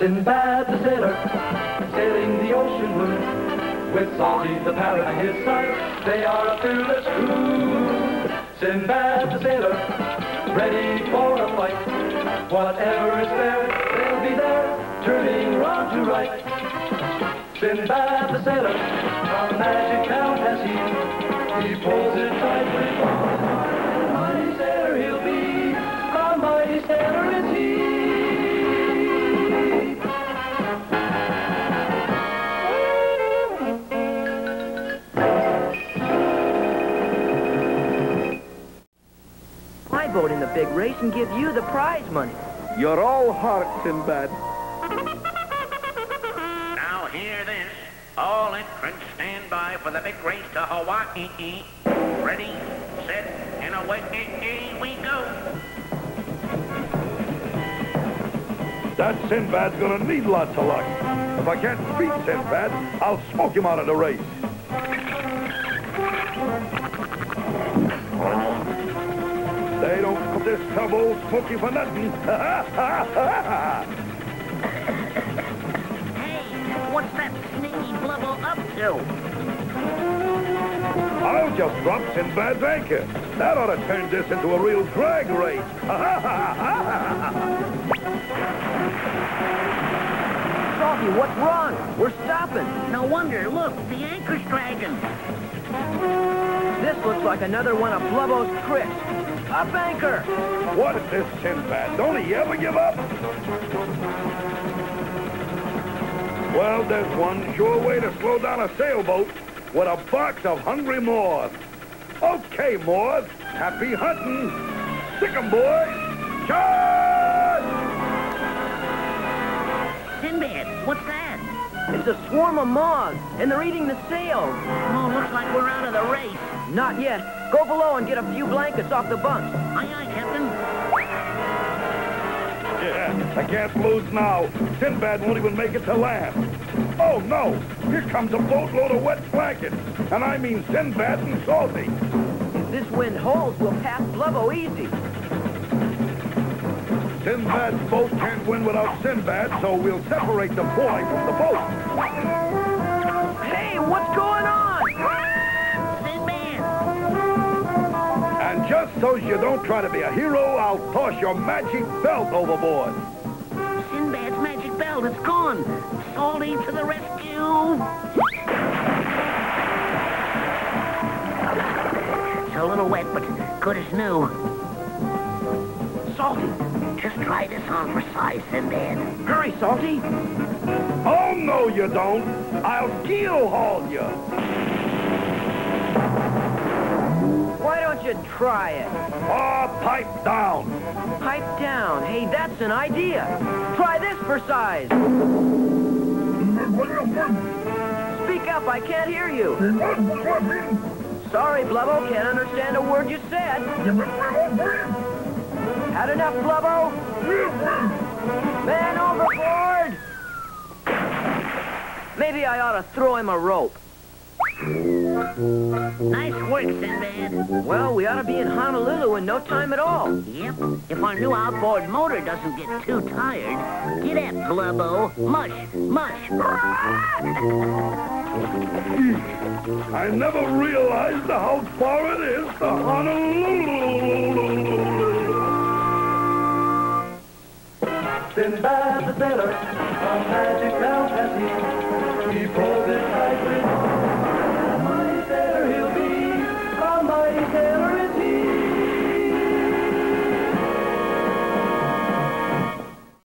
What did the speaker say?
Sinbad the sailor, sailing the ocean blue, with Salty the parrot at his side, they are a fearless crew. Sinbad the sailor, ready for a fight, whatever is there, they'll be there, turning round to right. Sinbad the sailor, a magic belt has he, he pulls it vote in the big race and give you the prize money. You're all heart, Sinbad. Now hear this. All entrants stand by for the big race to Hawaii. Ready, set, and away we go. That Sinbad's gonna need lots of luck. If I can't beat Sinbad, I'll smoke him out of the race. They don't put this tub old Smoky for nothing. Hey, what's that sneaky blubber up to? I'll just drop Sinbad's anchor. That ought to turn this into a real drag race. Salty, what's wrong? We're stopping. No wonder, look, the anchor's dragging. This looks like another one of Blubbo's tricks. Up anchor! what is this Sinbad? Don't he ever give up? Well, there's one sure way to slow down a sailboat with a box of hungry moths. Okay, moths, happy hunting. Sick 'em, boys. Charge! Sinbad, what's that? It's a swarm of moths, and they're eating the sails. Oh, looks like Not yet. Go below and get a few blankets off the bunks. Aye, aye, Captain. Yeah, I can't lose now. Sinbad won't even make it to land. Oh, no. Here comes a boatload of wet blankets. And I mean Sinbad and Salty. If this wind holds, we'll pass Blubbo easy. Sinbad's boat can't win without Sinbad, so we'll separate the boy from the boat. Hey, what's going on? Just so you don't try to be a hero, I'll toss your magic belt overboard. Sinbad's magic belt, it's gone. Salty to the rescue. It's a little wet, but good as new. Salty, just try this on for size, Sinbad. Hurry, Salty. Oh, no, you don't. I'll keel haul you. Why don't you try it? Oh, pipe down. Pipe down. Hey, that's an idea. Try this for size. Speak up, I can't hear you. Sorry, Blubbo, can't understand a word you said. Had enough, Blubbo? Man overboard! Maybe I ought to throw him a rope. Nice work, Sinbad. Well, we ought to be in Honolulu in no time at all. Yep, if our new outboard motor doesn't get too tired. Get up, Blubbo. Mush, mush. I never realized how far it is to Honolulu. Sinbad the sailor, a magic belt has he,